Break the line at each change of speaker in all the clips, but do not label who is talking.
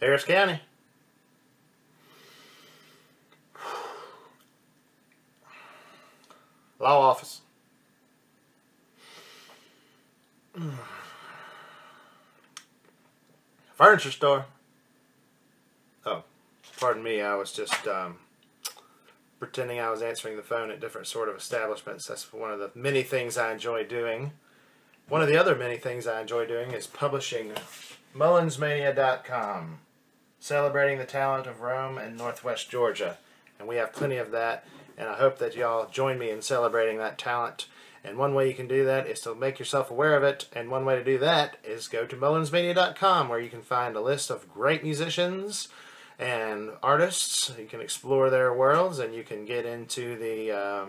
Harris County. Law office. Furniture store. Oh, pardon me. I was just um, pretending I was answering the phone at different sort of establishments. That's one of the many things I enjoy doing. One of the other many things I enjoy doing is publishing MullinsMania.com, celebrating the talent of Rome and Northwest Georgia. And we have plenty of that, and I hope that y'all join me in celebrating that talent. And one way you can do that is to make yourself aware of it, and one way to do that is go to MullinsMania.com, where you can find a list of great musicians and artists. You can explore their worlds, and you can get into the uh,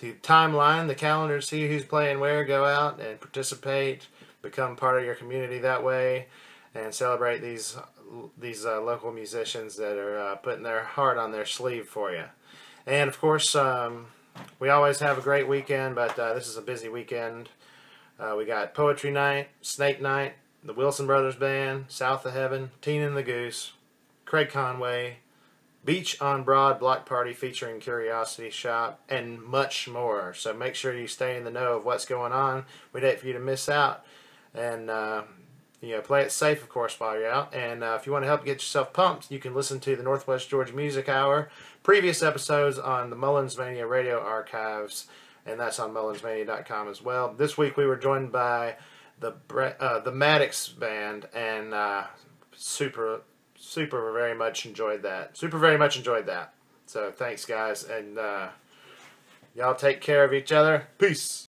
the timeline, the calendar, see who's playing where, go out and participate, become part of your community that way, and celebrate these these uh, local musicians that are uh, putting their heart on their sleeve for you. And of course, um, we always have a great weekend, but uh, this is a busy weekend. Uh, we got Poetry Night, Snake Night, the Wilson Brothers Band, South of Heaven, Teen and the Goose, Craig Conway, Beach on Broad Block Party featuring Curiosity Shop, and much more. So make sure you stay in the know of what's going on. We'd hate for you to miss out. And, uh, you know, play it safe, of course, while you're out. And uh, if you want to help get yourself pumped, you can listen to the Northwest Georgia Music Hour, previous episodes on the Mullins Mania radio archives, and that's on mullinsmania.com as well. This week we were joined by the uh, the Maddox Band, and uh, super super very much enjoyed that. Super very much enjoyed that. So thanks, guys, and uh, y'all take care of each other. Peace.